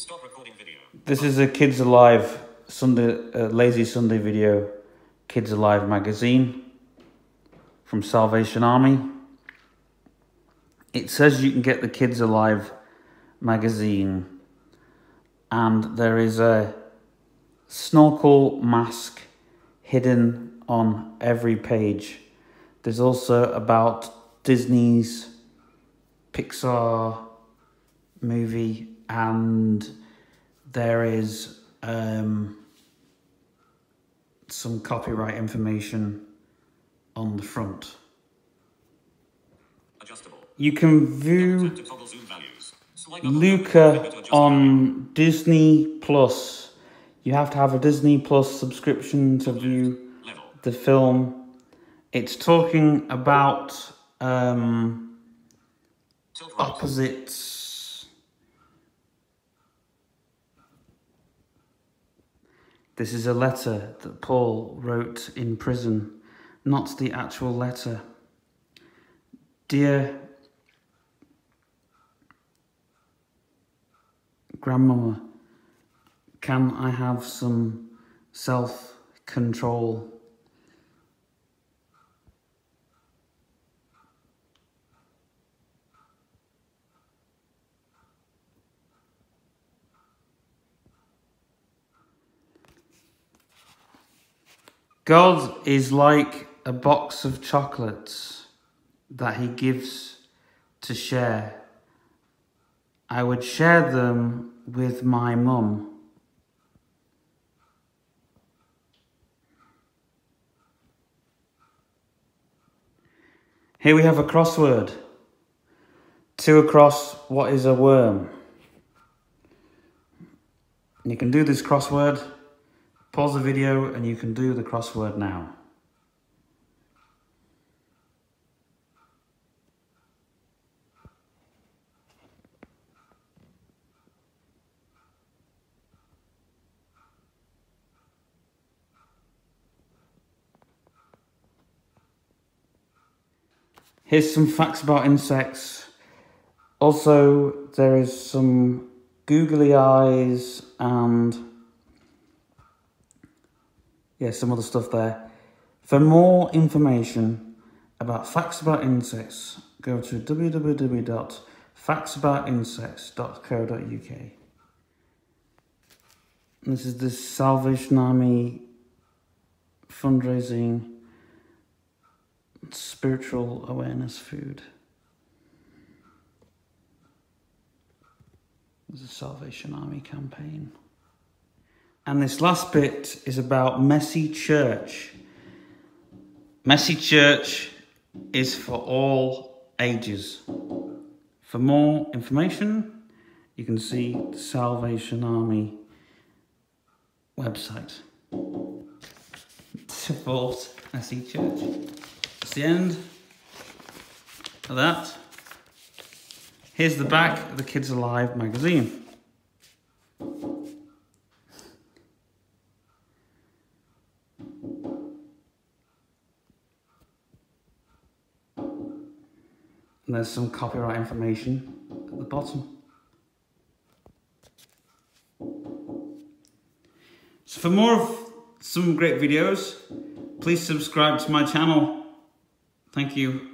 Stop recording video. This is a Kids Alive Sunday, uh, Lazy Sunday video, Kids Alive magazine from Salvation Army. It says you can get the Kids Alive magazine, and there is a snorkel mask hidden on every page. There's also about Disney's Pixar movie, and there is um, some copyright information on the front. Adjustable. You can view Tap to toggle zoom values. Swipe up Luca on Disney Plus. You have to have a Disney Plus subscription to view the film. It's talking about um, opposites. This is a letter that Paul wrote in prison, not the actual letter. Dear Grandmama, can I have some self control? God is like a box of chocolates that he gives to share. I would share them with my mum. Here we have a crossword. Two across, what is a worm? You can do this crossword Pause the video and you can do the crossword now. Here's some facts about insects. Also, there is some googly eyes and yeah, some other stuff there. For more information about facts about insects, go to www.factsaboutinsects.co.uk. This is the Salvation Army fundraising spiritual awareness food. There's a Salvation Army campaign. And this last bit is about Messy Church. Messy Church is for all ages. For more information, you can see the Salvation Army website. Support Messy Church. That's the end of that. Here's the back of the Kids Alive magazine. And there's some copyright information at the bottom. So for more of some great videos, please subscribe to my channel. Thank you.